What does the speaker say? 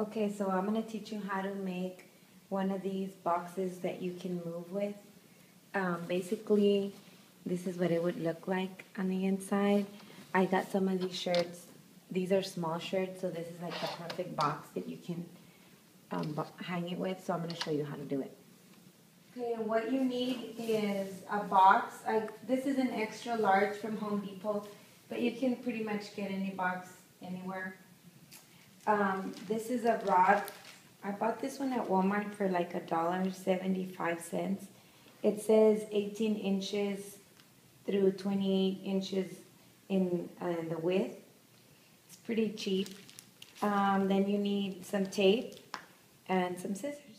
Okay, so I'm gonna teach you how to make one of these boxes that you can move with. Um, basically, this is what it would look like on the inside. I got some of these shirts. These are small shirts, so this is like the perfect box that you can um, hang it with. So I'm gonna show you how to do it. Okay, what you need is a box. I, this is an extra large from Home Depot, but you can pretty much get any box anywhere. Um, this is a rod. I bought this one at Walmart for like a dollar seventy-five cents. It says eighteen inches through twenty-eight inches in, uh, the width. It's pretty cheap. Um, then you need some tape and some scissors.